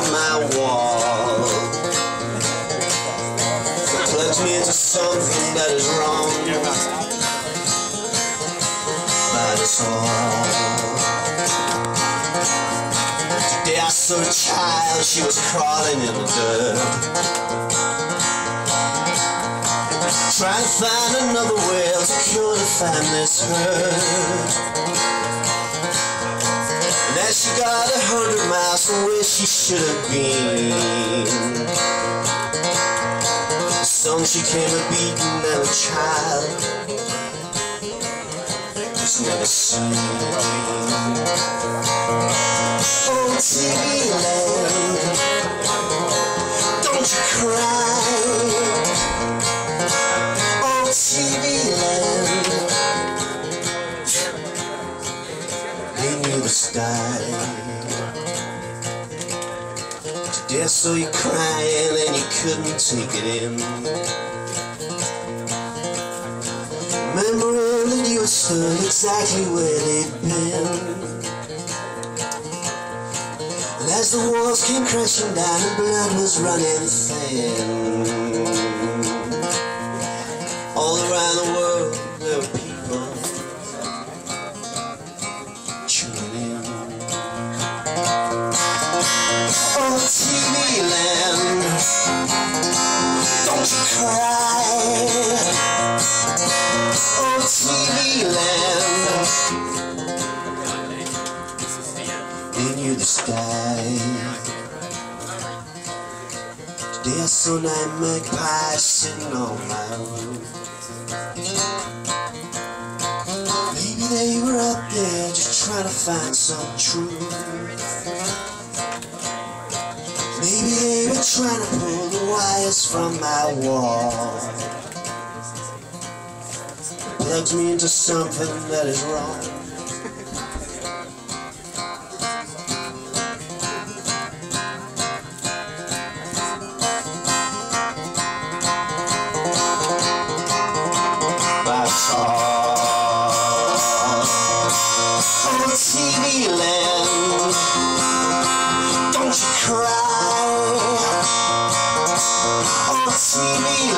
on my wall. That plugs me into something that is wrong. But it's all Today I saw a child, she was crawling in the dirt. Try to find another way to cure the family's hurt. She got a hundred miles from where she should have been, the son she came a beaten and a child was never seen. Oh, TV land, style Today I saw you crying and you couldn't take it in. Remembering that you stood exactly where they'd been. And as the walls came crashing down and blood was running thin. All around the world they knew the sky. Today I saw nine magpies sitting on my roof. Maybe they were up there just trying to find some truth. Maybe they were trying to pull the wires from my wall. Plugs me into something that is wrong.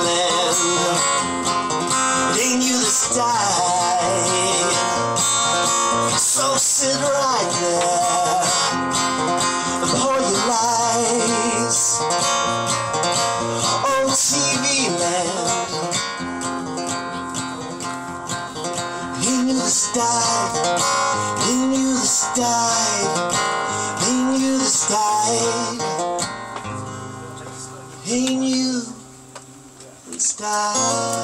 Land They knew the style So sit right there. And pour your lies TV land He knew the style he knew the style. He knew. Style.